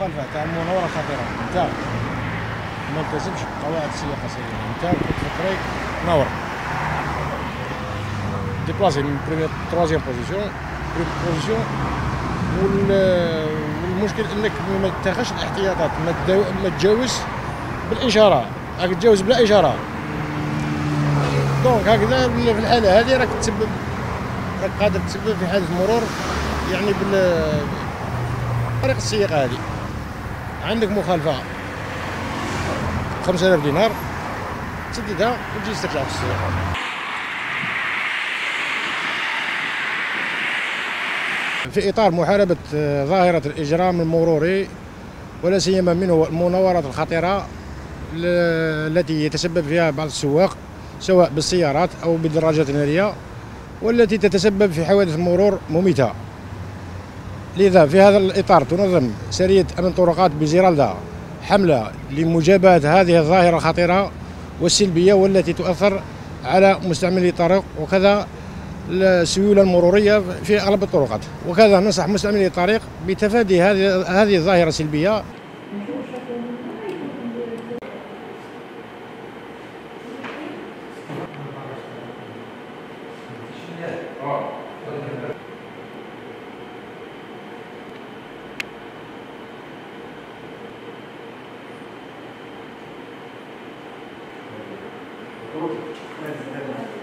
المخالفه تاع المناوره خطيره انت ما التزمش بقواعد السياقه السليمه انت في الطريق ناور déplacer من première troisième position première position والمشكل انك ما تاخذش الاحتياطات ما تجاوز بالاشاره راك تجاوز بلا اشاره donc هكذا في الحاله هذه راك تسبب راك قادر تسبب في حادث مرور يعني بال طريق السياقه هذه عندك مخالفة. 5000 دينار. تسددها وتجي تسترجع في السياقه في إطار محاربة ظاهرة الإجرام المروري ولا سيما منه المناورات الخطيرة التي يتسبب فيها بعض السواق سواء بالسيارات أو بالدراجات الناريه والتي تتسبب في حوادث مرور مميتة. لذا في هذا الإطار تنظم سرية أمن طرقات بزيرالدا حملة لمجابهة هذه الظاهرة الخطيرة والسلبية والتي تؤثر على مستعملي الطريق وكذا السيولة المرورية في أغلب الطرقات. وكذا ننصح مستعملي الطريق بتفادي هذه هذه الظاهرة السلبية. Gracias.